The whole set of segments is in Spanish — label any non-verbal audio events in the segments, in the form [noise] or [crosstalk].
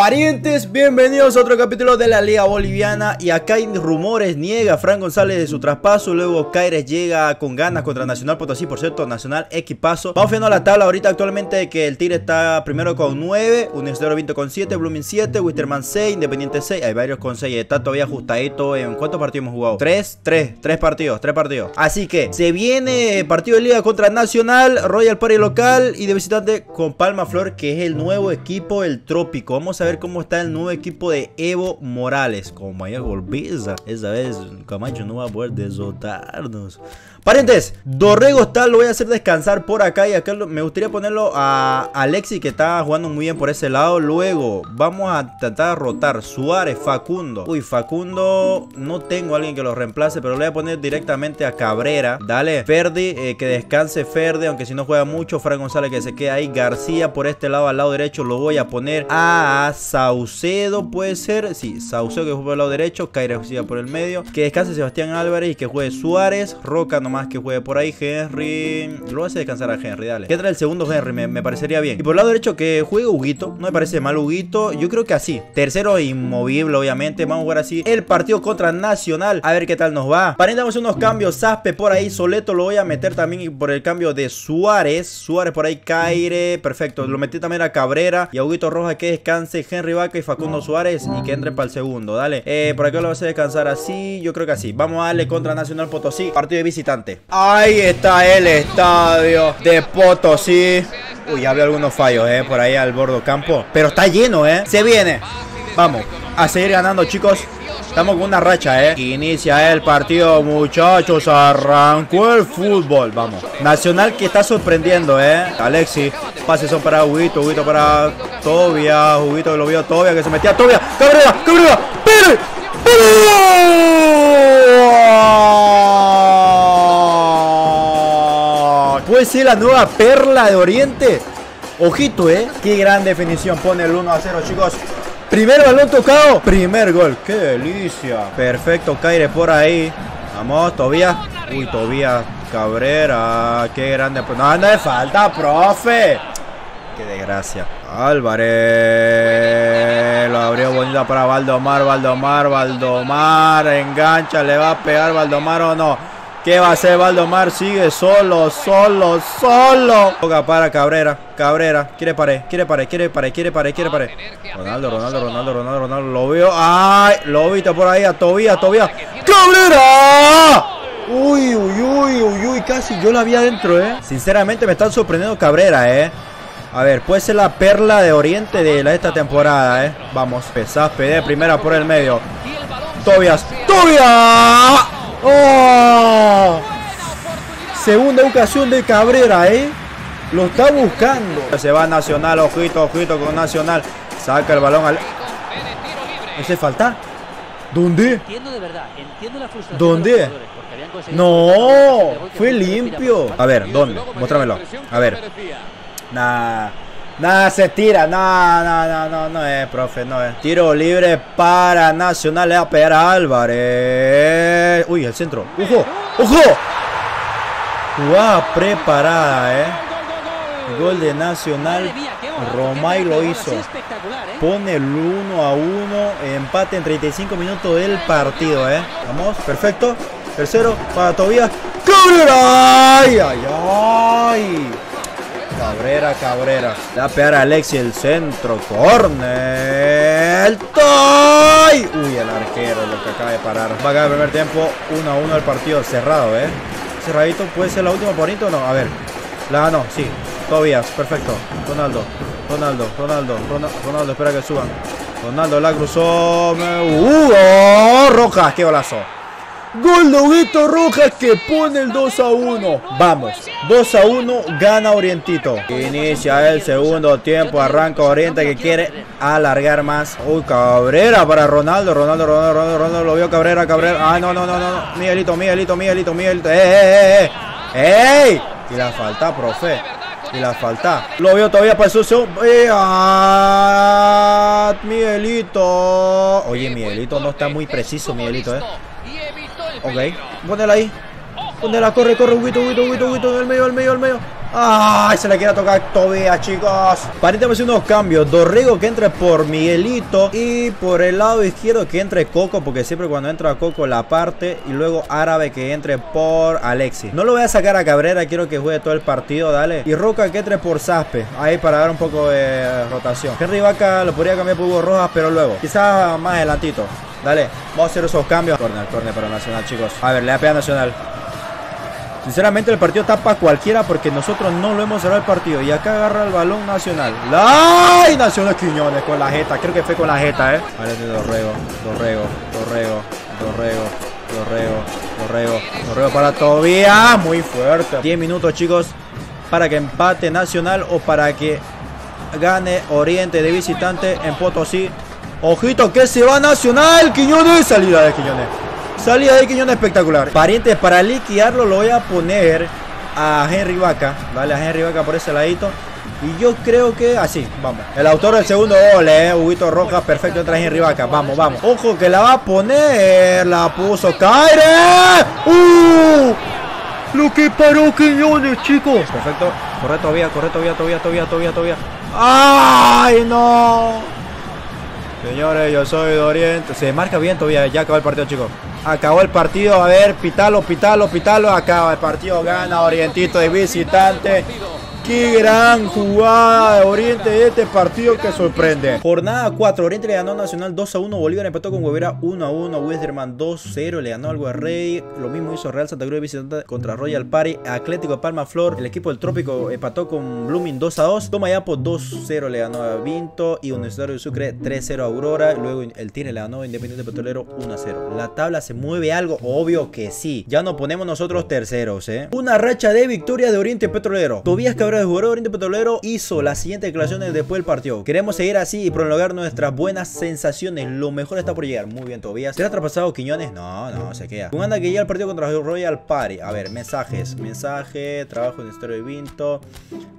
Parientes, bienvenidos a otro capítulo de la Liga Boliviana. Y acá hay rumores, niega Fran González de su traspaso. Luego Caires llega con ganas contra Nacional Potosí. Por cierto, Nacional equipazo. Vamos viendo la tabla ahorita actualmente que el Tigre está primero con 9 Universitario 20 con 7, Blooming 7, Wisterman 6, Independiente 6 Hay varios con 6, está todavía ajustadito ¿En cuántos partidos hemos jugado? 3, 3, 3 partidos, 3 partidos. Así que se viene partido de Liga contra Nacional Royal Party local y de visitante con Palma Flor Que es el nuevo equipo, el Trópico. Vamos a ver cómo está el nuevo equipo de Evo Morales. Con Maya Golbiza. Esa vez Camacho no va a poder desotarnos. Parientes, Dorrego está, lo voy a hacer descansar por acá y acá me gustaría ponerlo a Alexi que está jugando muy bien por ese lado. Luego vamos a tratar de rotar Suárez, Facundo. Uy, Facundo no tengo a alguien que lo reemplace, pero le voy a poner directamente a Cabrera. Dale, Ferdi, eh, que descanse Ferdi, aunque si no juega mucho, Fran González que se quede ahí. García por este lado, al lado derecho, lo voy a poner a Saucedo, puede ser. Sí, Saucedo que juega por el lado derecho, Caira por el medio. Que descanse Sebastián Álvarez y que juegue Suárez, Roca no más que juegue por ahí. Henry. Lo hace descansar a Henry, dale. Que trae el segundo Henry, me, parecería bien. Y por el lado derecho que juegue Huguito. No me parece mal Huguito. Yo creo que así. Tercero inmovible, obviamente. Vamos a jugar así. El partido contra Nacional. A ver qué tal nos va. Parentamos unos cambios. Zaspe por ahí. Soleto lo voy a meter también por el cambio de Suárez. Suárez por ahí. Caire. Perfecto. Lo metí también a Cabrera. Y a Huguito Roja que descanse. Henry Vaca y Facundo Suárez. Y que entre para el segundo. Dale. Eh, por acá lo vas a descansar así. Yo creo que así. Vamos a darle contra Nacional Potosí. Partido de visitante. Ahí está el estadio de Potosí. Uy, había algunos fallos, eh, por ahí al bordo campo. Pero está lleno, eh. Se viene. Vamos a seguir ganando, chicos. Estamos con una racha, ¿eh? Inicia el partido, muchachos. Arrancó el fútbol. Vamos. Nacional que está sorprendiendo, ¿eh? Alexi. Pases son para Huguito. Huguito para Tobia. Huguito que lo vio Tobia que se metía. Tobia. Cabrera. Cabrera. ¡Pere! puede ser la nueva perla de Oriente. Ojito, ¿eh? Qué gran definición pone el 1 a 0, chicos. Primer balón tocado. Primer gol. Qué delicia. Perfecto, Caire por ahí. Vamos, Tobías. Uy, Tobías Cabrera. Qué grande. No, no de falta, profe. Qué desgracia. Álvarez. Lo abrió bonita para Valdomar. Valdomar, Valdomar. Engancha. ¿Le va a pegar Valdomar o no? ¿Qué va a hacer Valdomar? Sigue solo, solo, solo. Toca para Cabrera, Cabrera. Quiere pared, quiere pared, quiere pared, quiere pared, quiere pared. Ronaldo, Ronaldo, Ronaldo, Ronaldo, Ronaldo. Lo vio. ¡Ay! Lo viste por ahí a Tobía, Tobía. ¡Cabrera! Uy, uy, uy, uy, uy. Casi yo la vi adentro, ¿eh? Sinceramente me están sorprendiendo Cabrera, ¿eh? A ver, puede ser la perla de Oriente de esta temporada, ¿eh? Vamos, pesas, PD, primera por el medio. Tobias, Tobias. ¡Oh! Segunda ocasión de Cabrera, ¿eh? Lo está buscando. Se va Nacional, ojito, ojito con Nacional. Saca el balón al... ¿Ese falta? ¿Dónde? Entiendo de verdad, entiendo la frustración ¿Dónde? No, fue limpio. A ver, ¿dónde? Muéstramelo. A ver. Nah. Nada, se tira. No, no, no, no, no es, profe, no es. Tiro libre para Nacional. Le va a pegar a Álvarez. Uy, el centro. ¡Ojo! ¡Ojo! Jugada preparada, eh. Gol de Nacional. Romay lo hizo. Pone el 1 a 1. Empate en 35 minutos del partido, eh. Vamos, perfecto. Tercero para Tobías. ¡Cabrera! ¡Ay, ay, ay! Cabrera, Cabrera. Le va a pegar a Alexi el centro. Corner. ¡Toy! Uy, el arquero lo que acaba de parar. Va a acabar el primer tiempo. 1 a 1 el partido. Cerrado, ¿eh? Cerradito. ¿Puede ser la última bonito o no? A ver. La ganó, sí. Tobias, perfecto. Ronaldo. Ronaldo, Ronaldo, Ronaldo, espera que suban. Ronaldo la cruzó. ¡Uh! Oh, Rojas, qué golazo. Gol de Huguito Rojas que pone el 2 a 1. Vamos, 2 a 1, gana Orientito. Inicia el segundo tiempo, arranca Oriente que quiere alargar más. Uy, Cabrera para Ronaldo, Ronaldo, Ronaldo, Ronaldo, Ronaldo, lo vio Cabrera, Cabrera. Ay, no, no, no, no, Miguelito, Miguelito, Miguelito, Miguelito. ¡Eh, eh, eh! ¡Ey! Y la falta, profe. Y la falta. Lo vio todavía para el sucio. Eh, ah, Miguelito. Oye, Miguelito no está muy preciso, Miguelito, eh. Ok, ponela ahí. Ponela, corre, corre, Huguito, Huguito, Huguito, Huguito, el medio, al medio, al medio. ¡Ay! Se le quiere tocar todavía, chicos. Parece hacer unos cambios. Dorrego que entre por Miguelito. Y por el lado izquierdo que entre Coco. Porque siempre cuando entra Coco la parte. Y luego Árabe que entre por Alexis. No lo voy a sacar a Cabrera. Quiero que juegue todo el partido. Dale. Y Roca que entre por Saspe. Ahí para dar un poco de rotación. Henry Vaca lo podría cambiar por Hugo Rojas. Pero luego. Quizás más adelantito. Dale. Vamos a hacer esos cambios. Corner, corner para Nacional, chicos. A ver, le da pega Nacional. Sinceramente el partido está para cualquiera porque nosotros no lo hemos cerrado el partido. Y acá agarra el balón Nacional. ¡Ay! Nacional Quiñones con la jeta. Creo que fue con la jeta, ¿eh? Vale, Dorrego, Dorrego, Dorrego, Dorrego, Dorrego, Dorrego, Dorrego para todavía. Muy fuerte. 10 minutos, chicos, para que empate Nacional o para que gane Oriente de visitante en Potosí. Ojito que se va Nacional. Quiñones. Salida de Quiñones. Salida de Quiñones espectacular. Parientes, para liquidarlo lo voy a poner a Henry Vaca. Vale, a Henry Vaca por ese ladito. Y yo creo que así, vamos. El autor del segundo gol, eh. Huguito Rojas, perfecto, entra Henry Vaca. Vamos, vamos. Ojo que la va a poner. La puso Caire. ¡Uh! Lo que paró Quiñones, chicos. Perfecto. Corre todavía, corre todavía, todavía, todavía, todavía, todavía. ¡Ay, no! Señores, yo soy de Oriente. Se marca bien todavía. Ya acabó el partido, chicos. Acabó el partido. A ver, pitalo, pitalo, pitalo. Acaba el partido. Gana Orientito de visitante. Qué gran jugada de Oriente de este partido que sorprende. Jornada 4. Oriente le ganó a Nacional 2 a 1. Bolívar empató con Huevera 1 a 1. Westerman 2 0. Le ganó al Guarrey. Lo mismo hizo Real Santa Cruz visitante contra Royal Party. Atlético de Palma Flor. El equipo del Trópico empató con Blooming 2 a 2. Tomayapo 2 0 le ganó a Vinto. Y Universitario de Sucre 3 0 a Aurora. Luego el Tine le ganó a Independiente Petrolero 1 a 0. La tabla se mueve algo. Obvio que sí. Ya nos ponemos nosotros terceros, ¿eh? Una racha de victoria de Oriente Petrolero. Tobías Cabrera el jugador Oriente Petrolero hizo las siguientes declaraciones después del partido. Queremos seguir así y prolongar nuestras buenas sensaciones. Lo mejor está por llegar. Muy bien, Tobías. ¿Será traspasado Quiñones? No, no, se queda. Un anda que llega al partido contra Royal Party. A ver, mensajes. Mensaje, trabajo en historia de Vinto.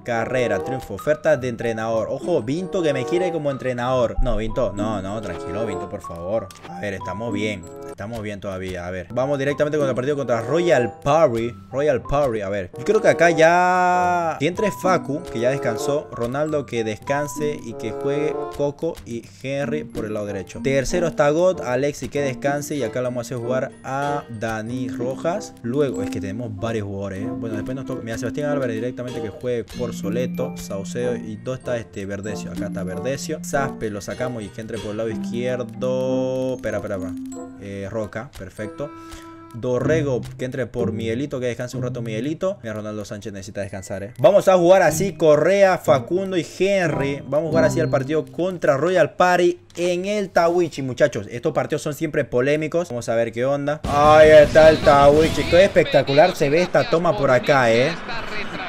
Carrera, triunfo, oferta de entrenador. Ojo, Vinto que me quiere como entrenador. No, Vinto, no, no, tranquilo, Vinto, por favor. A ver, estamos bien. Estamos bien todavía. A ver, vamos directamente con el partido contra Royal Party. Royal Party, a ver. Yo creo que acá ya. Entre Facu, que ya descansó. Ronaldo que descanse y que juegue Coco y Henry por el lado derecho. Tercero está God, Alexi que descanse. Y acá lo vamos a hacer jugar a Dani Rojas. Luego, es que tenemos varios jugadores. ¿eh? Bueno, después nos toca. Mira, Sebastián Álvarez directamente que juegue por Soleto, Sauceo. Y ¿dónde está este Verdecio? Acá está Verdecio. Zaspe lo sacamos y que entre por el lado izquierdo. Espera, espera, espera. Eh, Roca, perfecto. Dorrego que entre por Miguelito, que descanse un rato Miguelito. Mira, Ronaldo Sánchez necesita descansar, ¿eh? Vamos a jugar así, Correa, Facundo y Henry. Vamos a jugar así al partido contra Royal Party en el Tawichi, muchachos. Estos partidos son siempre polémicos. Vamos a ver qué onda. Ahí está el Tawichi. Qué espectacular se ve esta toma por acá, ¿eh?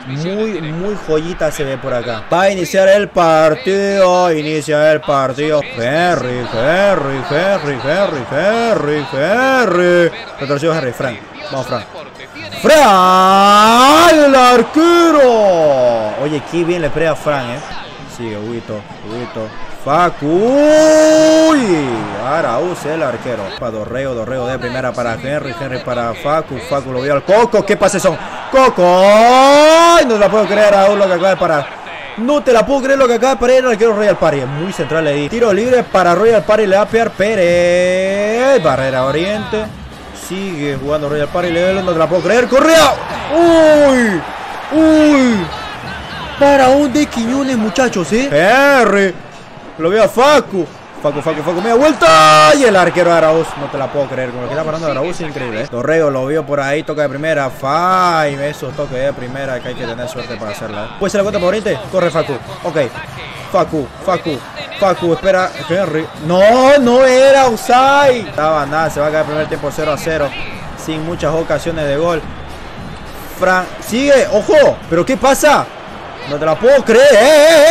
Muy, muy joyita se ve por acá. Va a iniciar el partido. Inicia el partido. Henry, Henry, Henry, Henry, Henry, Henry. Retorcido Henry, Frank. Vamos, Frank. ¡Frank! ¡El arquero! Oye, qué bien le prea a Frank, ¿eh? Sigue, Huito, Huito. Facu. Uy, Arauz, el arquero. Para Dorrego, Dorrego de primera para Henry, Henry para Facu. Facu lo vio al Coco. ¿Qué pases son? Coco. Ay, no te la puedo creer, Raúl, lo que acaba de parar. No te la puedo creer lo que acaba de parar el arquero Royal Party. Muy central di. Tiro libre para Royal Party. Le va a pegar Pérez. Barrera Oriente. Sigue jugando Royal Party. Le no te la puedo creer. Correa. Uy. Uy. Para un de Quiñones, muchachos, ¿eh? R. Lo veo a Facu. Facu, Facu, Facu, media vuelta. Y el arquero Arauz. No te la puedo creer. Con lo que está parando Arauz increíble. ¿eh? Torrego lo vio por ahí. Toca de primera. Fai. Esos toques de primera que hay que tener suerte para hacerla. ¿eh? ¿Puede ser la cuenta por? Corre Facu. Ok. Facu, Facu, Facu, espera. Henry. No, no era Usai. Estaba nada. Se va a caer el primer tiempo 0 a 0. Sin muchas ocasiones de gol. Fran. Sigue. Ojo. ¿Pero qué pasa? No te la puedo creer.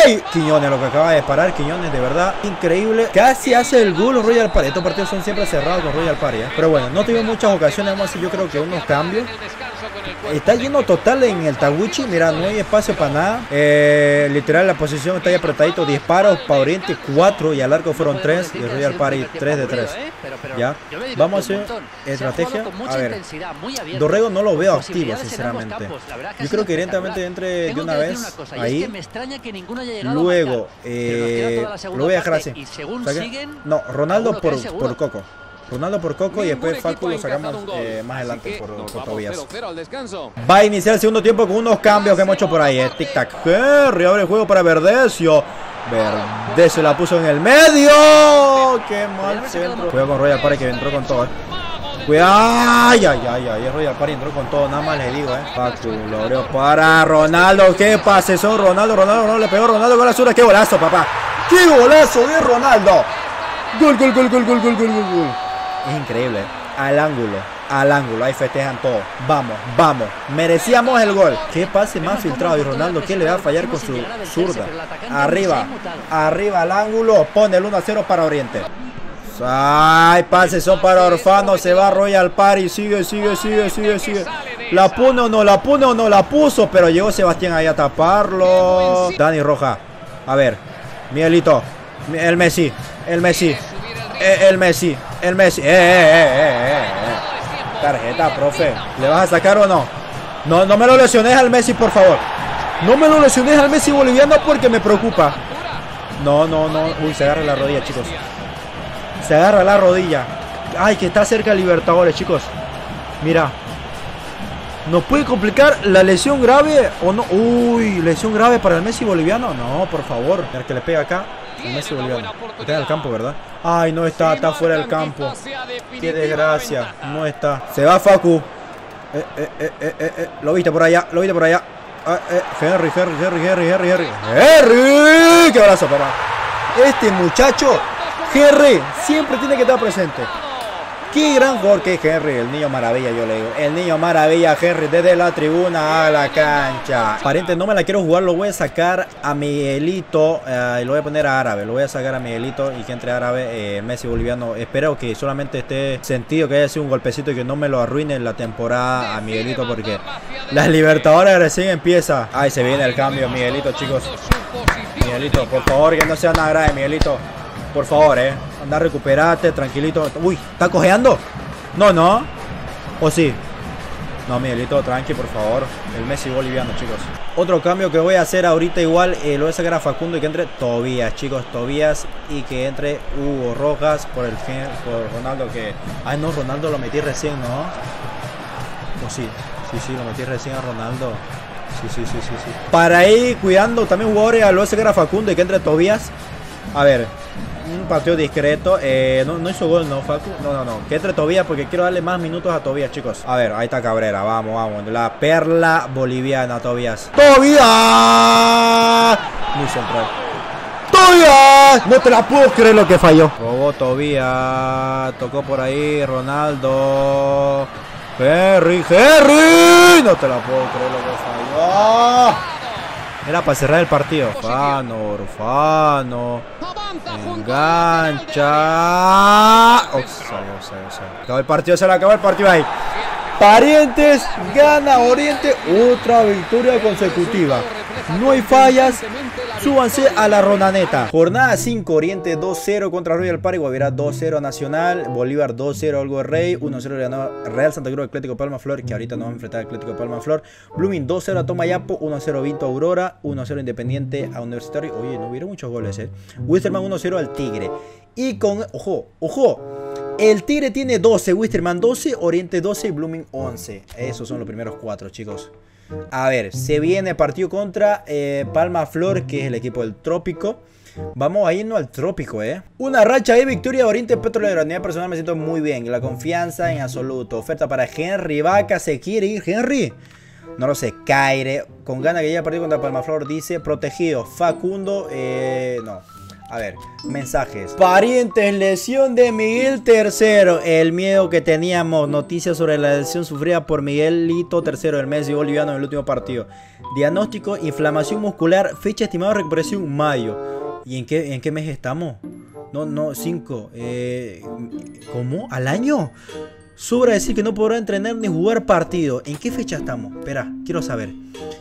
¡Ey, ey, Quiñones lo que acaba de disparar. Quiñones, de verdad, increíble. Casi hace el gol Royal Party. Estos partidos son siempre cerrados con Royal Party. ¿eh? Pero bueno, no tuvimos muchas ocasiones. Vamos a hacer yo creo que unos cambios. Está lleno total en el Tawichi. Mira, no hay espacio para nada. Eh, literal, la posición está ahí apretadito. Disparos para Oriente 4 y al arco fueron 3. Y Royal Party 3 de 3. Ya. Vamos a hacer estrategia. A ver. Dorrego no lo veo activo, sinceramente. Yo creo que directamente entre de una vez ahí. Luego, eh, lo voy a dejar así. No, Ronaldo por, por Coco. Ronaldo por Coco y después Facu lo sacamos eh, más adelante por, por Tobias. Va a iniciar el segundo tiempo con unos cambios que hemos hecho por ahí. Eh. Tic-tac. Henry abre el juego para Verdecio. Verdecio la puso en el medio. Qué mal centro. Cuidado con Royal Party que entró con todo. Eh. Cuidado. Ay, ay, ay, ay. Royal Party entró con todo. Nada más le digo, eh. Facu lo abrió para Ronaldo. Qué pase son Ronaldo. Ronaldo, Ronaldo le pegó Ronaldo con la zurda. Qué golazo, papá. Qué golazo de Ronaldo. Gol, gol, gol, gol, gol, gol, gol, gol. Es increíble. Al ángulo. Al ángulo. Ahí festejan todo. Vamos, vamos. Merecíamos el gol. Qué pase más filtrado. Y Ronaldo, ¿qué le va a fallar con su zurda? Arriba. Arriba al ángulo. Pone el 1 a 0 para Oriente. Ay, pase son para Orfano. Se va Royal Party. Sigue, sigue, sigue, sigue, sigue. La pone o no, la pone o no, la puso. Pero llegó Sebastián ahí a taparlo. Dani Roja. A ver. Miguelito. El Messi. El Messi. Eh, el Messi. El Messi. Eh, eh, eh, eh, Tarjeta, profe. ¿Le vas a sacar o no? No, no me lo lesiones al Messi, por favor. No me lo lesiones al Messi boliviano porque me preocupa. No, no, no. Uy, se agarra la rodilla, chicos. Se agarra la rodilla. Ay, que está cerca Libertadores, chicos. Mira. ¿Nos puede complicar la lesión grave o no? Uy, lesión grave para el Messi boliviano. No, por favor. ver que le pega acá. Messi boliviano. Está en el campo, ¿verdad? Ay, no está, está fuera del campo. Qué desgracia. No está. Se va Facu. Eh, eh, eh, lo viste por allá, lo viste por allá. Ah, Henry, Henry, Henry, Henry, Henry, Henry. ¡Henry! ¡Qué abrazo, papá! Este muchacho, Henry, siempre tiene que estar presente. Qué gran jugador que Henry, el niño maravilla, yo le digo. El niño maravilla, Henry, desde la tribuna a la cancha. Pariente, no me la quiero jugar, lo voy a sacar a Miguelito eh, y lo voy a poner a Árabe. Lo voy a sacar a Miguelito y que entre Árabe, eh, Messi boliviano. Espero que solamente esté sentido, que haya sido un golpecito y que no me lo arruine en la temporada a Miguelito porque las Libertadores recién empieza. Ay, se viene el cambio, Miguelito, chicos. Miguelito, por favor, que no sea nada grave, Miguelito. Por favor, eh. Anda, recuperate, tranquilito. Uy, ¿está cojeando? No, no. ¿O sí? No, Miguelito, tranqui, por favor. El Messi boliviano, chicos. Otro cambio que voy a hacer ahorita igual, eh, lo voy a sacar Facundo y que entre Tobías, chicos, Tobías. Y que entre Hugo Rojas por el por Ronaldo que... Ay, no, Ronaldo lo metí recién, ¿no? ¿O sí? Sí, sí, lo metí recién a Ronaldo. Sí, sí, sí, sí, sí. Para ir cuidando también jugadores, lo voy a sacar a Facundo y que entre Tobías. A ver, un partido discreto. Eh, no, hizo gol, ¿no, Facu? No, no, no. Que entre Tobías porque quiero darle más minutos a Tobías, chicos. A ver, ahí está Cabrera. Vamos, vamos. La perla boliviana, Tobías. ¡Tobías! Muy central. ¡Tobías! No te la puedo creer lo que falló. Robó Tobías. Tocó por ahí Ronaldo. Henry, Henry. No te la puedo creer lo que falló. Era para cerrar el partido. Orfano, Orfano. Engancha. Acabó el partido, se le acabó el partido ahí. Parientes gana Oriente. Otra victoria consecutiva. No hay fallas. Súbanse a la ronaneta. Jornada 5, Oriente 2-0 contra Royal Party, Guavirá 2-0 Nacional, Bolívar 2-0 Algo Rey, 1-0 ganó Real Santa Cruz Atlético Palma Flor, que ahorita no va a enfrentar Atlético Palma Flor. Blooming 2-0 a Tomayapo, 1-0 Vinto Aurora, 1-0 Independiente a Universitario. Oye, no hubieron muchos goles, eh. Wisterman 1-0 al Tigre. Y con, ojo, ojo, el Tigre tiene 12, Wisterman 12, Oriente 12 y Blooming 11. Esos son los primeros cuatro, chicos. A ver, se viene partido contra eh, Palma Flor, que es el equipo del Trópico. Vamos a irnos al trópico, ¿eh? Una racha de victoria de Oriente Petrolero. A nivel personal me siento muy bien. La confianza en absoluto. Oferta para Henry Vaca. ¿Se quiere ir Henry? No lo sé. Caire. Con ganas que haya partido contra Palma Flor. Dice protegido. Facundo. Eh, no. A ver, mensajes. Parientes, lesión de Miguel III. El miedo que teníamos. Noticias sobre la lesión sufrida por Miguelito III, el Messi boliviano en el último partido. Diagnóstico, inflamación muscular. Fecha estimada de recuperación, mayo. ¿Y en qué, en qué mes estamos? No, no, cinco. Eh, ¿Cómo? ¿Al año? Sobra decir que no podrá entrenar ni jugar partido. ¿En qué fecha estamos? Espera, quiero saber.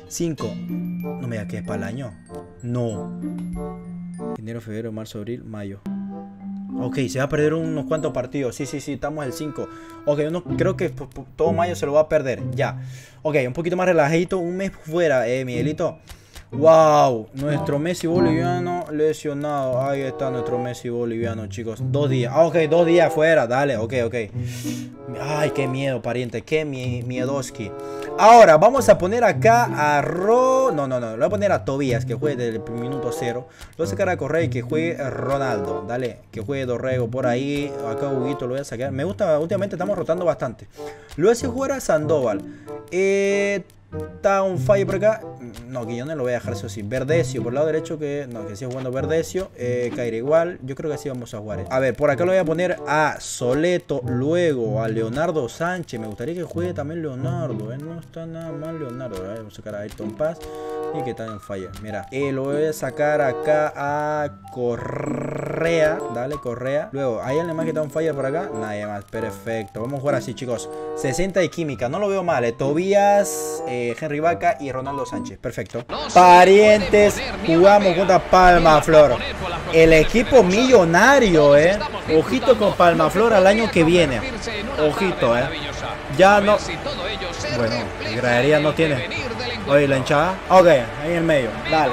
5. No me digas que es para el año. No. Enero, febrero, marzo, abril, mayo. Ok, se va a perder unos cuantos partidos. Sí, sí, sí, estamos el 5. Ok, uno, creo que todo mayo se lo va a perder. Ya. Ok, un poquito más relajadito. Un mes fuera, eh, Miguelito. Wow, nuestro Messi boliviano lesionado. Ahí está nuestro Messi boliviano, chicos. Dos días. Ah, ok, dos días fuera. Dale, ok, ok. Ay, qué miedo, pariente. Qué miedoski. Ahora, vamos a poner acá a Ro... No, no, no. Lo voy a poner a Tobías, que juegue desde el minuto cero. Lo voy a sacar a Correa que juegue Ronaldo. Dale, que juegue Dorrego por ahí. Acá Huguito lo voy a sacar. Me gusta, últimamente estamos rotando bastante. Lo voy a hacer jugar a Sandoval. Eh... Está un fallo por acá. No, que lo voy a dejar eso así. Verdecio, por el lado derecho que... No, que siga jugando Verdecio. Eh, Caire igual. Yo creo que así vamos a jugar. Eh. A ver, por acá lo voy a poner a Soleto. Luego a Leonardo Sánchez. Me gustaría que juegue también Leonardo. Eh. No está nada mal Leonardo. Eh. Vamos a sacar a Ayrton Paz. Y que está en falla. Mira, eh, lo voy a sacar acá a Correa. Dale, Correa. Luego, ¿hay alguien más que en falla por acá? Nadie más. Perfecto. Vamos a jugar así, chicos. 60 de química. No lo veo mal. Eh. Tobías... Eh, Henry Vaca y Ronaldo Sánchez. Perfecto. Parientes, jugamos contra Palma Flor. El equipo millonario, eh. Ojito con Palma Flor al año que viene. Ojito, eh. Ya no. Bueno, gradería no tiene. Oye, la hinchada. Ok, ahí en el medio. Dale.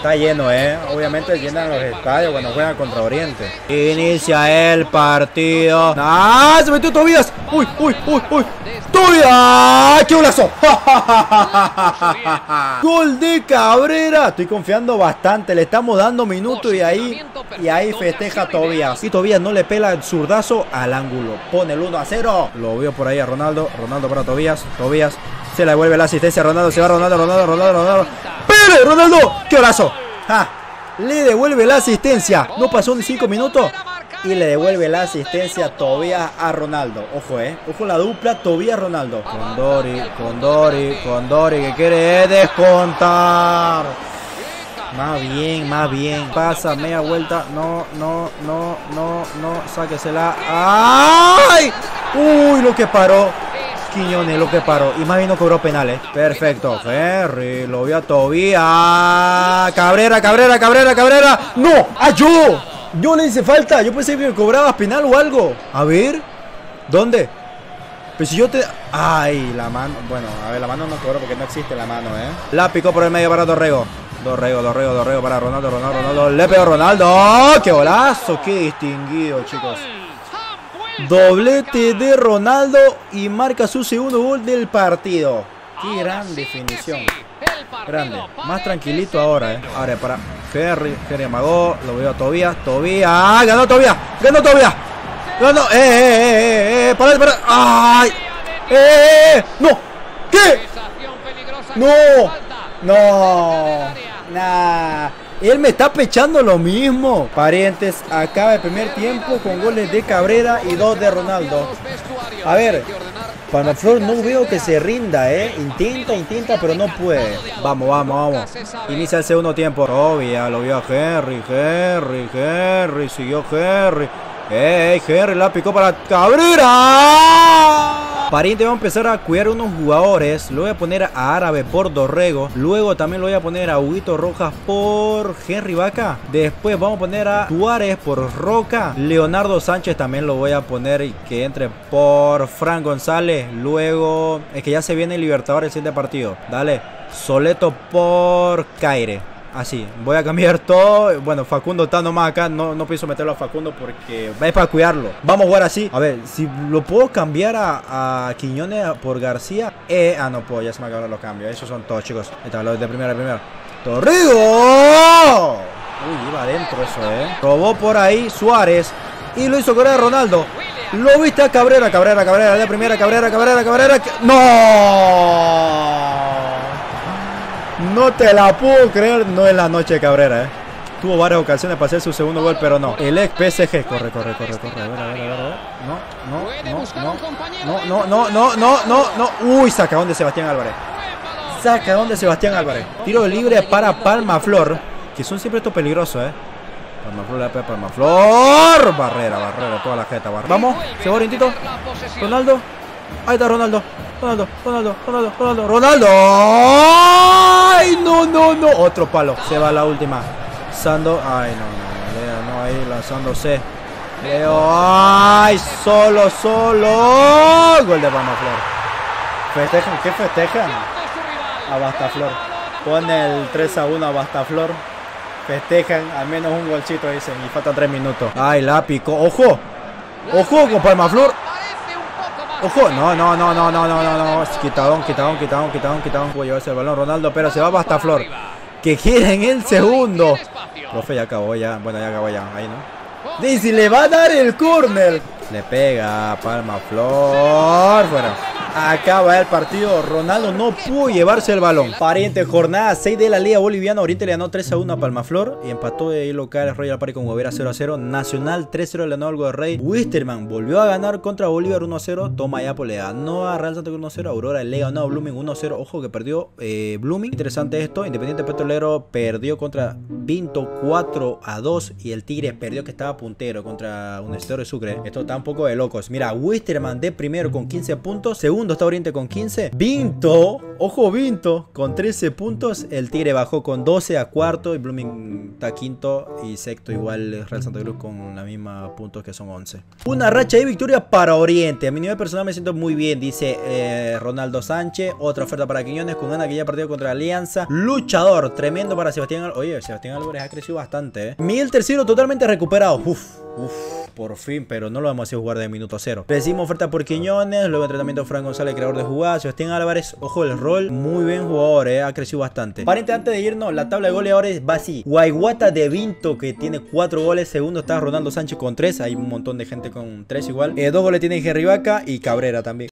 Está lleno, ¿eh? Obviamente llenan los estadios cuando juegan contra Oriente. Inicia el partido. ¡Ah! ¡Se metió Tobías! ¡Uy, uy, uy, uy! ¡Tobías! ¡Qué golazo! [laughs] ¡Gol de Cabrera! Estoy confiando bastante. Le estamos dando minutos y ahí, y ahí festeja Tobías. Y Tobías no le pela el zurdazo al ángulo. Pone el 1 a 0. Lo veo por ahí a Ronaldo. Ronaldo para Tobías. Tobías se le devuelve la asistencia a Ronaldo. Se va Ronaldo, Ronaldo, Ronaldo, Ronaldo. ¡Pere! ¡Ronaldo! ¡Qué brazo! ¡Ja! Le devuelve la asistencia. No pasó ni 5 minutos. Y le devuelve la asistencia Tobías a Ronaldo. Ojo, eh. Ojo la dupla Tobías Ronaldo. Condori, Condori, Condori que quiere descontar. Más bien, más bien. Pasa media vuelta. No, no, no, no, no. Sáquesela. ¡Ay! Uy, lo que paró. Quiñones lo que paró. Y más bien no cobró penales. Perfecto. Ferry. Lo vio a Tobía. Cabrera, Cabrera, Cabrera, Cabrera. ¡No! ¡Ah, yo! Le hice falta. Yo pensé que me cobrabas penal o algo. A ver. ¿Dónde? Pero si yo te... Ay, la mano... Bueno, a ver, la mano no cobró porque no existe la mano, ¿eh? La picó por el medio para Dorrego. Dorrego, Dorrego, Dorrego para Ronaldo, Ronaldo, Ronaldo. Le pegó Ronaldo. ¡Oh, ¡Qué golazo! ¡Qué distinguido, chicos! Doblete de Ronaldo y marca su segundo gol del partido. Qué gran definición. Grande. Más tranquilito ahora, eh. Ahora para Ferry. Ferry amagó. Lo veo a Tobías. Tobías. ¡Ah! ¡Ganó Tobías! ¡Ganó Tobías! ¡Ganó! ¡Eh, eh, eh! eh! ¡Para, para! ¡Ay! ¡Eh, eh, eh! ¡No! ¿Qué? ¡No! ¡No! ¡Nah! Él me está pechando lo mismo. Parientes, acaba el primer tiempo con goles de Cabrera y dos de Ronaldo. A ver, Palmaflor no veo que se rinda, ¿eh? Intenta, intenta, pero no puede. Vamos, vamos, vamos. Inicia el segundo tiempo. Robia, lo vio a Henry, Henry, Henry, siguió Henry. ¡Ey, Henry la picó para Cabrera! Pariente va a empezar a cuidar unos jugadores. Lo voy a poner a Árabe por Dorrego. Luego también lo voy a poner a Huguito Rojas por Henry Vaca. Después vamos a poner a Suárez por Roca. Leonardo Sánchez también lo voy a poner y que entre por Fran González. Luego es que ya se viene el Libertador el siguiente partido. Dale. Soleto por Caire. Así, voy a cambiar [laughs] todo. Bueno, Facundo está nomás acá. No, no pienso meterlo a Facundo porque es para cuidarlo. Vamos a jugar así. A ver, si lo puedo cambiar a, a Quiñones por García. Eh, ah, no puedo, ya se me acabaron los cambios. Esos son todos, chicos. Está, los de primera, primera. ¡Torrigo! Uy, iba adentro eso, eh. Robó por ahí Suárez. Y lo hizo correr Ronaldo. Lo viste a Cabrera, Cabrera, Cabrera, de primera, Cabrera, Cabrera, Cabrera. ¡No! No te la puedo creer, no es la noche de Cabrera, ¿eh? Tuvo varias ocasiones para hacer su segundo gol, pero no. El ex PSG. Corre, corre, corre, corre. A ver, a ver, a ver. No, no, no, no. No, no, no, no, no, no, Uy, sacadón de Sebastián Álvarez. Sacadón de Sebastián Álvarez. Tiro libre para Palma Flor. Que son siempre estos peligrosos, ¿eh? Palmaflor pega Palmaflor. Barrera, barrera, toda la jeta. Barrera. Vamos, se va orientito. Ronaldo. Ahí está Ronaldo. Ronaldo, Ronaldo, Ronaldo, Ronaldo, Ronaldo. ¡Ay! No, no, no. Otro palo. Se va la última. Sando. Ay, no, no. No, ahí lanzándose. Leo. ¡Ay! Solo, solo. Gol de Palmaflor. ¿Festejan? ¿Qué festejan? A Bastaflor. Pone el 3 a 1 a Bastaflor. Festejan al menos un golcito, dicen. Y faltan 3 minutos. Ay, la picó. ¡Ojo! ¡Ojo con Palmaflor! Ojo, no, no, no, no, no, no, no, no. Quitadón, quitadón, quitadón, quitadón, quitadón. Puede llevarse el balón Ronaldo, pero se va Bastaflor. Que quieren el segundo. Profe, ya acabó, ya. Bueno, ya acabó ya. Ahí, ¿no? Dice, le va a dar el córner. Le pega Palmaflor. Fuera. Acaba el partido. Ronaldo no pudo llevarse el balón. Pariente, jornada 6 de la Liga Boliviana. Oriente le ganó 3 a 1 a Palmaflor. Y empató de local Royal Party con Gobera 0 a 0. Nacional 3 a 0 le ganó algo de Rey. Wisterman volvió a ganar contra Bolívar 1 a 0. Toma ya le ganó a Real Santa Cruz 1 a 0. Aurora le ganó a Blooming 1 a 0. Ojo que perdió eh, Blooming. Interesante esto. Independiente Petrolero perdió contra Vinto 4 a 2. Y el Tigre perdió que estaba puntero contra un de Sucre. Esto está un poco de locos. Mira, Wisterman de primero con 15 puntos. Segundo está Oriente con 15. Vinto, ojo Vinto, con 13 puntos. El Tigre bajó con 12 a cuarto. Y Blooming está quinto. Y sexto igual Real Santa Cruz con la misma puntos que son 11. Una racha de victoria para Oriente. A mi nivel personal me siento muy bien. Dice eh, Ronaldo Sánchez. Otra oferta para Quiñones con Ana que ya partido contra Alianza. Luchador. Tremendo para Sebastián Oye, Sebastián Álvarez ha crecido bastante. ¿eh? Miguel Tercero totalmente recuperado. Uf, uf por fin, pero no lo vamos a hacer jugar de minuto cero. Recibimos oferta por Quiñones, luego entrenamiento Frank González, creador de jugadas. Sebastián Álvarez, ojo el rol, muy bien jugador, eh, ha crecido bastante. Pariente, antes de irnos, la tabla de goleadores va así. Guayguata de Vinto, que tiene 4 goles. Segundo está Ronaldo Sánchez con 3. Hay un montón de gente con 3 igual. Eh, dos goles tiene Jerry Vaca y Cabrera también.